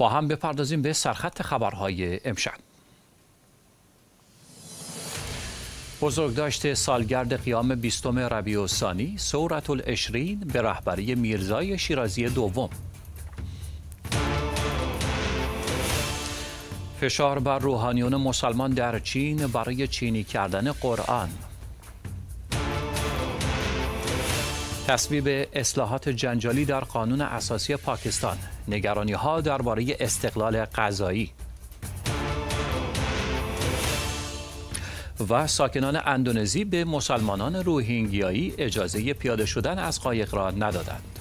با هم بپردازیم به سرخط خبرهای امشب. بزرگداشت سالگرد قیام بیستم ربیع الثانی سورت العشرین به رهبری میرزای شیرازی دوم. فشار بر روحانیون مسلمان در چین برای چینی کردن قرآن. تصویب اصلاحات جنجالی در قانون اساسی پاکستان. نگرانی ها درباره استقلال غذایی و ساکنان اندونزی به مسلمانان روهینگیایی اجازه پیاده شدن از قایق را ندادند.